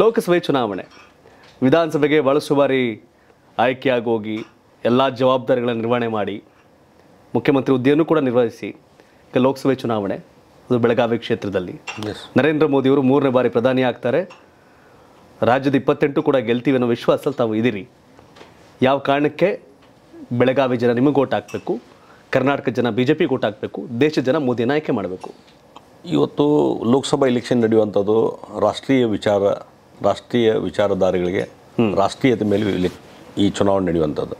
ಲೋಕಸಭೆ ಚುನಾವಣೆ. ವಿಧಾನಸಭೆಗೆ ಬಳಸು ಬಾರಿ ಆಯ್ಕೆಯಾಗಿ ಹೋಗಿ ಎಲ್ಲ ಜವಾಬ್ದಾರಿಗಳನ್ನು ನಿರ್ವಹಣೆ ಮಾಡಿ ಮುಖ್ಯಮಂತ್ರಿ ಹುದ್ದೆಯನ್ನು ಕೂಡ ನಿರ್ವಹಿಸಿ ಈಗ ಲೋಕಸಭೆ ಚುನಾವಣೆ ಅದು ಬೆಳಗಾವಿ ಕ್ಷೇತ್ರದಲ್ಲಿ. ನರೇಂದ್ರ ಮೋದಿಯವರು ಮೂರನೇ ಬಾರಿ ಪ್ರಧಾನಿ ಆಗ್ತಾರೆ. ರಾಜ್ಯದ ಇಪ್ಪತ್ತೆಂಟು ಕೂಡ ಗೆಲ್ತೀವಿ ಅನ್ನೋ ವಿಶ್ವಾಸದಲ್ಲಿ ತಾವು ಇದ್ದೀರಿ. ಯಾವ ಕಾರಣಕ್ಕೆ? ಬೆಳಗಾವಿ ಜನ ನಿಮಗೆ ಓಟ್ ಹಾಕಬೇಕು ಕರ್ನಾಟಕ ಜನ ಬಿ ಜೆ ಪಿಗೆ ಓಟ್ ಹಾಕಬೇಕು ದೇಶದ ಜನ ಮೋದಿಯನ್ನು ಆಯ್ಕೆ ಮಾಡಬೇಕು. ಇವತ್ತು ಲೋಕಸಭಾ ಎಲೆಕ್ಷನ್ ನಡೆಯುವಂಥದ್ದು ರಾಷ್ಟ್ರೀಯ ವಿಚಾರ. ರಾಷ್ಟ್ರೀಯ ವಿಚಾರಧಾರೆಗಳಿಗೆ ರಾಷ್ಟ್ರೀಯತೆ ಮೇಲೆ ಇಲ್ಲಿ ಈ ಚುನಾವಣೆ ನಡೆಯುವಂಥದ್ದು.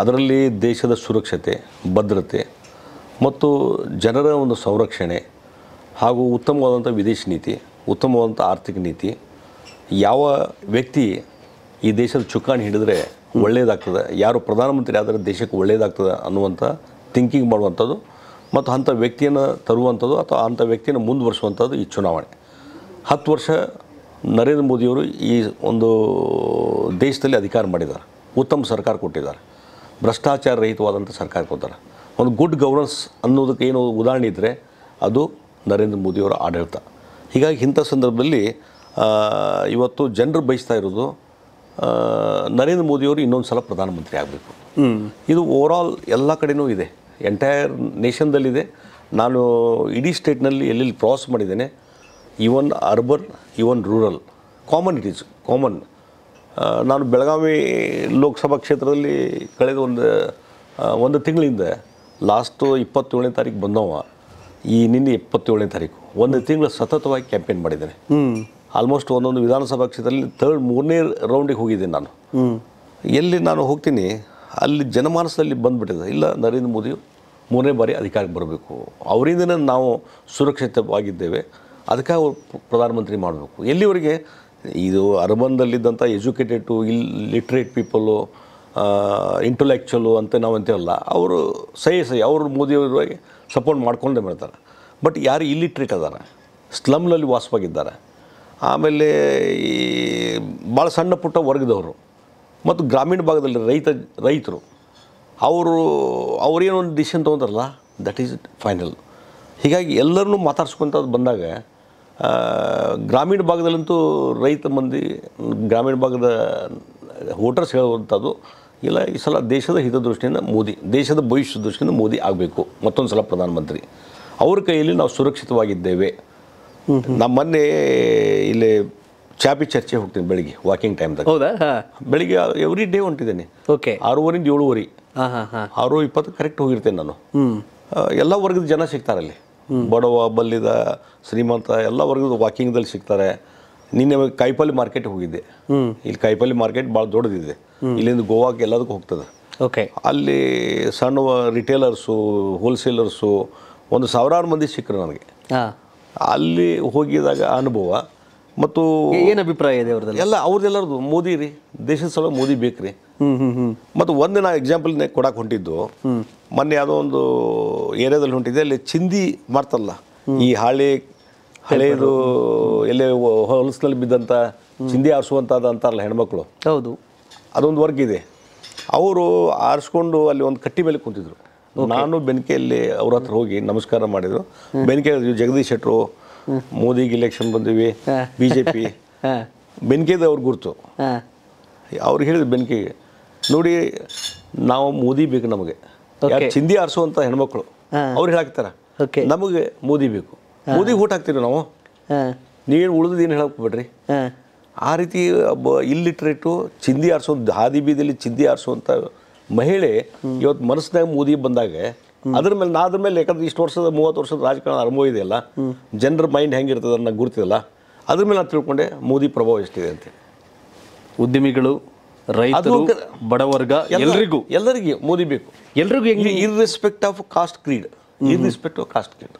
ಅದರಲ್ಲಿ ದೇಶದ ಸುರಕ್ಷತೆ, ಭದ್ರತೆ ಮತ್ತು ಜನರ ಒಂದು ಸಂರಕ್ಷಣೆ ಹಾಗೂ ಉತ್ತಮವಾದಂಥ ವಿದೇಶಿ ನೀತಿ, ಉತ್ತಮವಾದಂಥ ಆರ್ಥಿಕ ನೀತಿ, ಯಾವ ವ್ಯಕ್ತಿ ಈ ದೇಶದ ಚುಕ್ಕಾಣಿ ಹಿಡಿದ್ರೆ ಒಳ್ಳೆಯದಾಗ್ತದೆ ಯಾರು ಪ್ರಧಾನಮಂತ್ರಿ ಆದರೆ ದೇಶಕ್ಕೆ ಒಳ್ಳೆಯದಾಗ್ತದೆ ಅನ್ನುವಂಥ ಥಿಂಕಿಂಗ್ ಮಾಡುವಂಥದ್ದು ಮತ್ತು ಅಂಥ ವ್ಯಕ್ತಿಯನ್ನು ತರುವಂಥದ್ದು ಅಥವಾ ಅಂಥ ವ್ಯಕ್ತಿಯನ್ನು ಮುಂದುವರಿಸುವಂಥದ್ದು ಈ ಚುನಾವಣೆ. ಹತ್ತು ವರ್ಷ ನರೇಂದ್ರ ಮೋದಿಯವರು ಈ ಒಂದು ದೇಶದಲ್ಲಿ ಅಧಿಕಾರ ಮಾಡಿದ್ದಾರೆ. ಉತ್ತಮ ಸರ್ಕಾರ ಕೊಟ್ಟಿದ್ದಾರೆ. ಭ್ರಷ್ಟಾಚಾರ ರಹಿತವಾದಂಥ ಸರ್ಕಾರ ಕೊಡ್ತಾರೆ. ಒಂದು ಗುಡ್ ಗವರ್ನೆನ್ಸ್ ಅನ್ನೋದಕ್ಕೆ ಏನು ಉದಾಹರಣೆ ಇದ್ದರೆ ಅದು ನರೇಂದ್ರ ಮೋದಿಯವರ ಆಡಳಿತ. ಹೀಗಾಗಿ ಇಂಥ ಸಂದರ್ಭದಲ್ಲಿ ಇವತ್ತು ಜನರು ಬಯಸ್ತಾ ಇರೋದು ನರೇಂದ್ರ ಮೋದಿಯವರು ಇನ್ನೊಂದು ಸಲ ಪ್ರಧಾನಮಂತ್ರಿ ಆಗಬೇಕು. ಇದು ಓವರಾಲ್ ಎಲ್ಲ ಕಡೆಯೂ ಇದೆ. ಎಂಟೈರ್ ನೇಷನ್ದಲ್ಲಿದೆ ನಾನು ಇಡೀ ಸ್ಟೇಟ್ನಲ್ಲಿ ಎಲ್ಲೆಲ್ಲಿ ಪ್ರವಾಸ ಮಾಡಿದ್ದೇನೆ even urban even rural common it is common ನಾನು ಬೆಳಗಾವಿ ಲೋಕಸಭಾ ಕ್ಷೇತ್ರದಲ್ಲಿ ಕಳೆದ ಒಂದು ಒಂದು ತಿಂಗಳಿಂದ ಲಾಸ್ಟು ಇಪ್ಪತ್ತೇಳನೇ ತಾರೀಕು ಬಂದವ. ಈ ನಿನ್ನೆ ಇಪ್ಪತ್ತೇಳನೇ ತಾರೀಕು. ಒಂದು ತಿಂಗಳು ಸತತವಾಗಿ ಕ್ಯಾಂಪೇನ್ ಮಾಡಿದ್ದೇನೆ. ಆಲ್ಮೋಸ್ಟ್ ಒಂದೊಂದು ವಿಧಾನಸಭಾ ಕ್ಷೇತ್ರದಲ್ಲಿ ಥರ್ಡ್ ಮೂರನೇ ರೌಂಡಿಗೆ ಹೋಗಿದ್ದೀನಿ ನಾನು. ಎಲ್ಲಿ ನಾನು ಹೋಗ್ತೀನಿ ಅಲ್ಲಿ ಜನಮಾನಸದಲ್ಲಿ ಬಂದುಬಿಟ್ಟಿದೆ. ಇಲ್ಲ ನರೇಂದ್ರ ಮೋದಿ ಮೂರನೇ ಬಾರಿ ಅಧಿಕಾರಕ್ಕೆ ಬರಬೇಕು. ಅವರಿಂದನೇ ನಾವು ಸುರಕ್ಷಿತವಾಗಿದ್ದೇವೆ. ಅದಕ್ಕಾಗಿ ಅವ್ರು ಪ್ರಧಾನಮಂತ್ರಿ ಮಾಡಬೇಕು. ಎಲ್ಲಿವರೆಗೆ? ಇದು ಅರ್ಬನ್ದಲ್ಲಿದ್ದಂಥ educated illiterate people intellectual ಅಂತ ನಾವು ಅಂತೀವಲ್ಲ, ಅವರು ಸಹಿ ಸಹಿ, ಅವರು ಮೋದಿಯವರಿಗೆ ಸಪೋರ್ಟ್ ಮಾಡ್ಕೊಂಡೇ ಮಾಡ್ತಾರೆ. ಬಟ್ ಯಾರು ಇಲ್ಲಿಟ್ರೇಟ್ ಅದಾರೆ? ಸ್ಲಮ್ನಲ್ಲಿ ವಾಸವಾಗಿದ್ದಾರೆ. ಆಮೇಲೆ ಈ ಭಾಳ ಸಣ್ಣ ಪುಟ್ಟ ವರ್ಗದವರು ಮತ್ತು ಗ್ರಾಮೀಣ ಭಾಗದಲ್ಲಿ ರೈತ, ರೈತರು, ಅವರು ಅವರೇನೊಂದು ಡಿಸಿಷನ್ ತೊಗೊಂತಾರಲ್ಲ ದಟ್ ಈಸ್ ಫೈನಲ್ ಹೀಗಾಗಿ ಎಲ್ಲರನ್ನೂ ಮಾತಾಡ್ಸ್ಕೊತ ಬಂದಾಗ ಗ್ರಾಮೀಣ ಭಾಗದಲ್ಲಂತೂ ರೈತ ಮಂದಿ ಗ್ರಾಮೀಣ ಭಾಗದ ವೋಟರ್ಸ್ ಹೇಳುವಂಥದ್ದು ಇಲ್ಲ ಈ ಸಲ ದೇಶದ ಹಿತದೃಷ್ಟಿಯಿಂದ ಮೋದಿ ದೇಶದ ಭವಿಷ್ಯದ ದೃಷ್ಟಿಯಿಂದ ಮೋದಿ ಆಗಬೇಕು. ಮತ್ತೊಂದು ಸಲ ಪ್ರಧಾನಮಂತ್ರಿ. ಅವ್ರ ಕೈಯಲ್ಲಿ ನಾವು ಸುರಕ್ಷಿತವಾಗಿದ್ದೇವೆ. ನಮ್ಮ ಮೊನ್ನೆ ಇಲ್ಲಿ ಚಾಪಿ ಚರ್ಚೆ ಹೋಗ್ತೀನಿ ಬೆಳಿಗ್ಗೆ ವಾಕಿಂಗ್ ಟೈಮ್ದಾಗ. ಹೌದಾ? ಬೆಳಿಗ್ಗೆ ಎವ್ರಿ ಡೇ ಹೊಂಟಿದ್ದೇನೆ. ಓಕೆ. ಆರೂವರೆಯಿಂದ ಏಳುವರೆ. ಹಾಂ ಹಾಂ ಹಾಂ. ಆರು ಇಪ್ಪತ್ತು ಕರೆಕ್ಟ್ ಹೋಗಿರ್ತೇನೆ ನಾನು. ಎಲ್ಲ ವರ್ಗದ ಜನ ಸಿಗ್ತಾರಲ್ಲಿ. ಬಡವ ಬಲ್ಲಿದ ಶ್ರೀಮಂತ ಎಲ್ಲ ವರ್ಗದ ವಾಕಿಂಗ್ದಲ್ಲಿ ಸಿಗ್ತಾರೆ. ನಿನ್ನೆ ಕಾಯಿಪಲ್ಲಿ ಮಾರ್ಕೆಟ್ ಹೋಗಿದ್ದೆ. ಇಲ್ಲಿ ಕಾಯಿಪಲ್ಲಿ ಮಾರ್ಕೆಟ್ ಭಾಳ ದೊಡ್ಡದಿದೆ. ಇಲ್ಲಿಂದ ಗೋವಾಕ್ಕೆ ಎಲ್ಲದಕ್ಕೂ ಹೋಗ್ತದೆ. ಓಕೆ. ಅಲ್ಲಿ ಸಣ್ಣ ರಿಟೇಲರ್ಸು ಹೋಲ್ಸೇಲರ್ಸು ಒಂದು ಸಾವಿರಾರು ಮಂದಿ ಸಿಕ್ಕರು ನನಗೆ. ಹಾಂ. ಅಲ್ಲಿ ಹೋಗಿದಾಗ ಅನುಭವ ಮತ್ತು ಏನು ಅಭಿಪ್ರಾಯ ಇದೆ ಅವ್ರದ್ದು ಎಲ್ಲ ಅವ್ರದ್ದೆಲ್ಲರದು ಮೋದಿ ರೀ ದೇಶದ ಸಲ ಮೋದಿ ಬೇಕ್ರಿ. ಹ್ಞೂ ಹ್ಞೂ ಹ್ಞೂ ಮತ್ತು ಒಂದು ನಾ ಎಕ್ಸಾಂಪಲ್ನೇ ಕೊಡಕ್ಕೆ ಹೊಂಟಿದ್ದು. ಮೊನ್ನೆ ಯಾವುದೋ ಒಂದು ಏರಿಯಾದಲ್ಲಿ ಹೊಂಟಿದೆ ಅಲ್ಲಿ ಚಿಂದಿ ಮಾಡ್ತಲ್ಲ ಈ ಹಾಳೆ ಹಳೆಯದು ಎಲ್ಲೇ ಹೊಲಸಿನಲ್ಲಿ ಬಿದ್ದಂಥ ಚಿಂದಿ ಆರಿಸುವಂಥದ್ದು ಅಂತಾರಲ್ಲ ಹೆಣ್ಮಕ್ಳು. ಹೌದು. ಅದೊಂದು ವರ್ಗ ಇದೆ. ಅವರು ಆರಿಸ್ಕೊಂಡು ಅಲ್ಲಿ ಒಂದು ಕಟ್ಟಿ ಮೇಲೆ ಕುಂತಿದ್ರು. ನಾನು ಬೆನ್ಕೆಯಲ್ಲಿ ಅವ್ರ ಹತ್ರ ಹೋಗಿ ನಮಸ್ಕಾರ ಮಾಡಿದ್ರು. ಬೆನ್ಕೆ ಜಗದೀಶ್ ಶೆಟ್ಟರು ಮೋದಿಗೆ ಇಲೆಕ್ಷನ್ ಬಂದಿವಿ ಬಿ ಜೆ ಪಿ ಬೆನ್ಕೆದು ಅವ್ರ ಗುರುತು. ಹಾಂ. ಅವ್ರಿಗೆ ಹೇಳಿದ್ರು ಬೆನ್ಕೆಗೆ ನೋಡಿ ನಾವು ಮೋದಿ ಬೇಕು ನಮಗೆ. ಚಿಂದಿ ಆರಿಸುವಂತ ಹೆಣ್ಮಕ್ಳು ಅವ್ರು ಹೇಳಾಕ್ತಾರ ನಮಗೆ ಮೋದಿ ಬೇಕು. ಮೋದಿ ಊಟ ಹಾಕ್ತೀವಿ ನಾವು? ನೀನು ನೀವೇನು ಉಳಿದು ಏನು ಹೇಳಕ್ ಬಿಡ್ರಿ? ಆ ರೀತಿ ಒಬ್ಬ ಇಲ್ಲಿಟ್ರೇಟು ಚಿಂದಿ ಆರಿಸೋ ಹಾದಿ ಬೀದಿಲಿ ಚಿಂದಿ ಆರಿಸುವಂಥ ಮಹಿಳೆ ಇವತ್ತು ಮನಸ್ಸಿನಾಗ ಮೋದಿ ಬಂದಾಗ ಅದ್ರ ಮೇಲೆ ನಾ ಅದ್ರ ಮೇಲೆ ಯಾಕಂದ್ರೆ ಇಷ್ಟು ವರ್ಷದ ಮೂವತ್ತು ವರ್ಷದ ರಾಜಕಾರಣ ಅನುಭವ ಇದೆಯಲ್ಲ ಜನರ ಮೈಂಡ್ ಹೆಂಗಿರ್ತದೆ ಅನ್ನೋ ಗುರ್ತಿದಲ್ಲ ಅದ್ರ ಮೇಲೆ ನಾನು ತಿಳ್ಕೊಂಡೆ ಮೋದಿ ಪ್ರಭಾವ ಎಷ್ಟಿದೆ ಅಂತ ಉದ್ಯಮಿಗಳು ರೈತರು ಬಡವರ್ಗ ಎಲ್ರಿಗೂ. ಎಲ್ಲರಿಗೂ ಮೋದಿ ಬೇಕು. ಎಲ್ರಿಗೂ ಹೆಂಗೆ? Irrespective of caste creed irrespective of caste creed